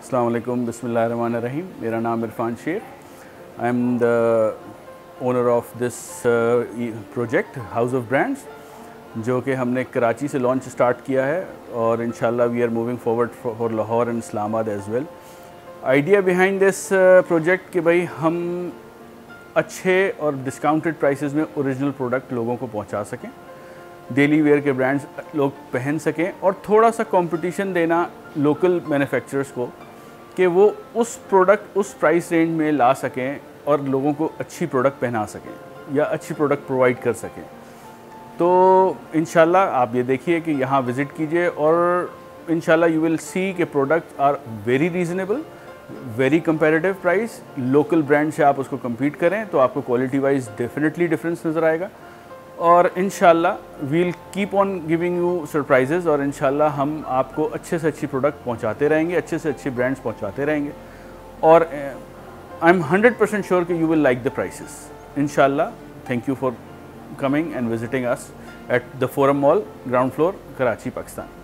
Assalamualaikum, Bismillahirrahmanirrahim. मेरा नाम Irfan Sher. I am the owner of this project house of brands जो कि हमने कराची से लॉन्च स्टार्ट किया है और and we are moving forward for Lahore and Islamabad as well idea behind this project कि भाई हम अच्छे और डिस्काउंटेड प्राइसेस में ओरिजिनल प्रोडक्ट लोगों को पहुँचा सकें। डेली वेयर के ब्रांड्स लोग पहन सकें और थोड़ा सा कंपटीशन देना लोकल मैन्युफैक्चरर्स को कि वो उस प्रोडक्ट उस प्राइस रेंज में ला सकें और लोगों को अच्छी प्रोडक्ट पहना सकें या अच्छी प्रोडक्ट प्रोवाइड कर सकें। तो इन आप ये देखिए कि यहाँ विज़िट कीजिए और इन यू विल सी के product are very reasonable very comparative price local brand से आप उसको कम्पीट करें तो आपको क्वालिटी वाइज डेफिनेटली डिफरेंस नज़र आएगा। और and we'll keep on giving you surprises और इन हम आपको अच्छे से अच्छी प्रोडक्ट पहुँचाते रहेंगे अच्छे से अच्छे ब्रांड्स पहुँचाते रहेंगे और I am hundred percent sure कि you will like the prices and thank you for coming and visiting us at the forum Mall, ground floor Karachi Pakistan.